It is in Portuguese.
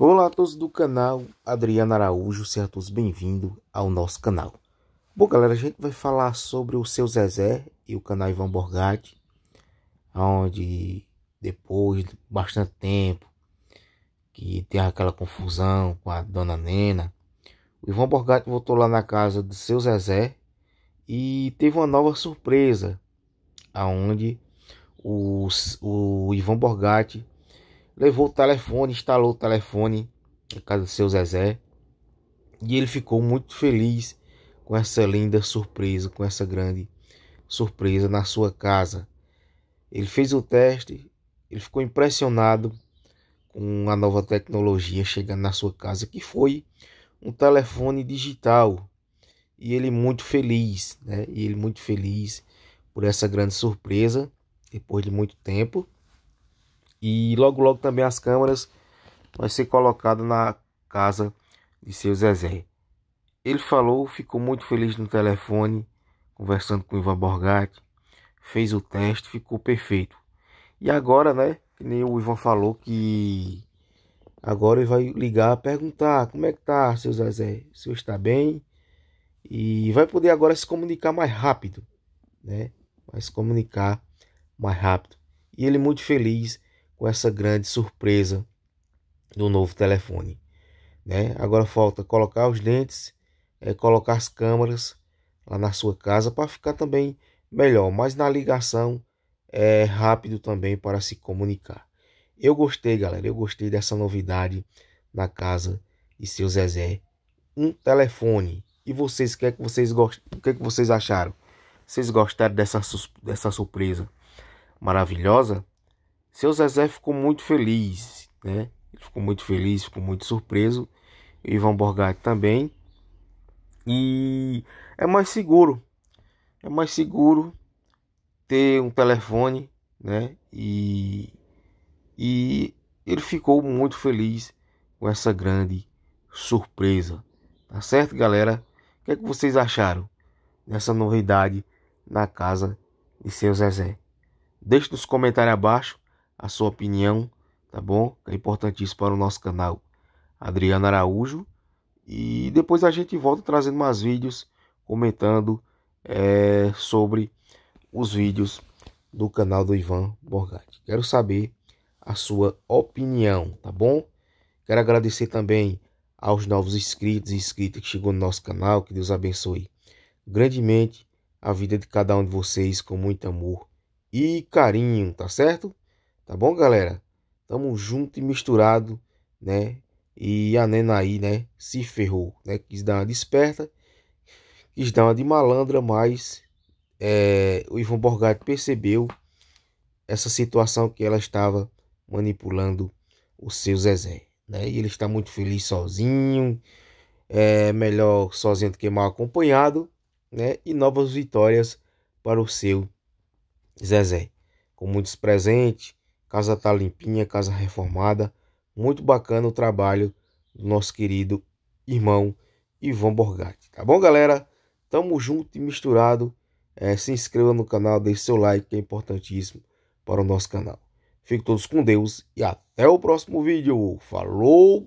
Olá a todos do canal Adriano Araújo, sejam todos bem-vindos ao nosso canal. Bom galera, a gente vai falar sobre o seu Zezé e o canal Ivan Borgatti, onde depois de bastante tempo que tem aquela confusão com a dona Nena, o Ivan Borgatti voltou lá na casa do seu Zezé e teve uma nova surpresa, aonde o, o Ivan Borgatti levou o telefone, instalou o telefone na casa do seu Zezé. E ele ficou muito feliz com essa linda surpresa, com essa grande surpresa na sua casa. Ele fez o teste, ele ficou impressionado com a nova tecnologia chegando na sua casa, que foi um telefone digital. E ele muito feliz, né? E ele muito feliz por essa grande surpresa, depois de muito tempo. E logo logo também as câmeras vai ser colocado na casa de seu Zezé. Ele falou, ficou muito feliz no telefone, conversando com o Ivan Borgatti, fez o teste, ficou perfeito. E agora, né, que nem o Ivan falou que agora ele vai ligar, perguntar como é que tá, seu Zezé, o senhor está bem? E vai poder agora se comunicar mais rápido, né? Vai se comunicar mais rápido. E ele muito feliz com essa grande surpresa do novo telefone. Né? Agora falta colocar os dentes, é, colocar as câmeras lá na sua casa para ficar também melhor, mas na ligação é rápido também para se comunicar. Eu gostei, galera, eu gostei dessa novidade na casa de seu Zezé, um telefone. E vocês, o que é que vocês gostam? O que é que vocês acharam? Vocês gostaram dessa dessa surpresa maravilhosa? Seu Zezé ficou muito feliz, né? Ele ficou muito feliz, ficou muito surpreso. Ivan Borgatti também. E é mais seguro. É mais seguro ter um telefone, né? E, e ele ficou muito feliz com essa grande surpresa. Tá certo, galera? O que é que vocês acharam dessa novidade na casa de seu Zezé? Deixe nos comentários abaixo a sua opinião, tá bom? É importantíssimo para o nosso canal Adriano Araújo. E depois a gente volta trazendo mais vídeos comentando é, sobre os vídeos do canal do Ivan Borgatti. Quero saber a sua opinião, tá bom? Quero agradecer também aos novos inscritos e inscritas que chegou no nosso canal. Que Deus abençoe grandemente a vida de cada um de vocês com muito amor e carinho, tá certo? Tá bom, galera? Tamo junto e misturado, né? E a Nena aí, né? Se ferrou, né? Quis dar uma desperta, quis dar uma de malandra, mas é, o Ivan Borgatti percebeu essa situação que ela estava manipulando o seu Zezé, né? E ele está muito feliz sozinho, é melhor sozinho do que mal acompanhado, né? E novas vitórias para o seu Zezé, com muitos presentes, Casa tá limpinha, casa reformada. Muito bacana o trabalho do nosso querido irmão Ivan Borgatti. Tá bom, galera? Tamo junto e misturado. É, se inscreva no canal, deixe seu like, que é importantíssimo para o nosso canal. Fiquem todos com Deus e até o próximo vídeo. Falou!